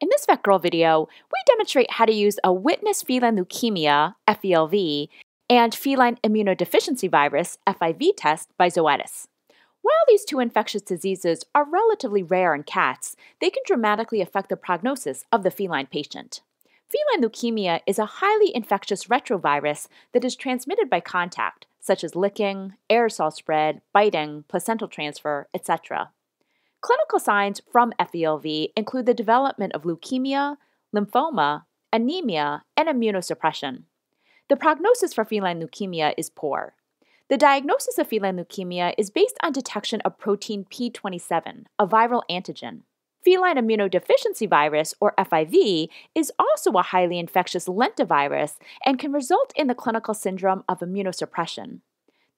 In this VetGirl video, we demonstrate how to use a witness feline leukemia, FELV, and feline immunodeficiency virus, FIV test by Zoetis. While these two infectious diseases are relatively rare in cats, they can dramatically affect the prognosis of the feline patient. Feline leukemia is a highly infectious retrovirus that is transmitted by contact, such as licking, aerosol spread, biting, placental transfer, etc. Clinical signs from FELV include the development of leukemia, lymphoma, anemia, and immunosuppression. The prognosis for feline leukemia is poor. The diagnosis of feline leukemia is based on detection of protein P27, a viral antigen. Feline immunodeficiency virus, or FIV, is also a highly infectious lentivirus and can result in the clinical syndrome of immunosuppression.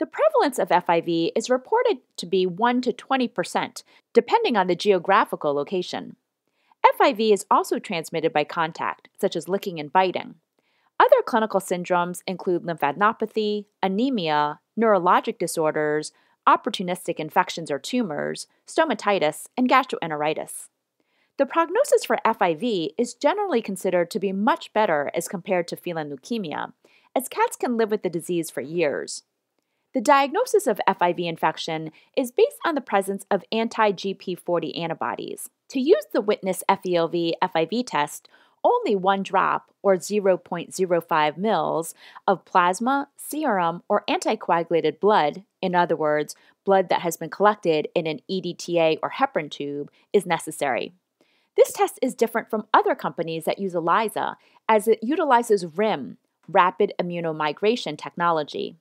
The prevalence of FIV is reported to be 1 to 20%, depending on the geographical location. FIV is also transmitted by contact, such as licking and biting. Other clinical syndromes include lymphadenopathy, anemia, neurologic disorders, opportunistic infections or tumors, stomatitis, and gastroenteritis. The prognosis for FIV is generally considered to be much better as compared to feline leukemia, as cats can live with the disease for years. The diagnosis of FIV infection is based on the presence of anti GP40 antibodies. To use the Witness FELV FIV test, only one drop, or 0.05 mils, of plasma, serum, or anticoagulated blood, in other words, blood that has been collected in an EDTA or heparin tube, is necessary. This test is different from other companies that use ELISA, as it utilizes RIM, rapid immunomigration technology.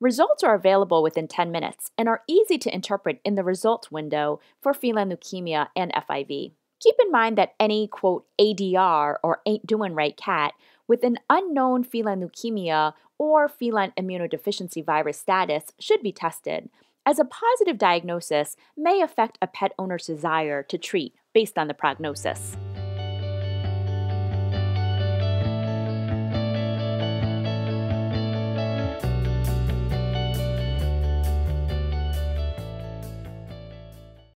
Results are available within 10 minutes and are easy to interpret in the results window for feline leukemia and FIV. Keep in mind that any quote ADR or ain't doing right cat with an unknown feline leukemia or feline immunodeficiency virus status should be tested, as a positive diagnosis may affect a pet owner's desire to treat based on the prognosis.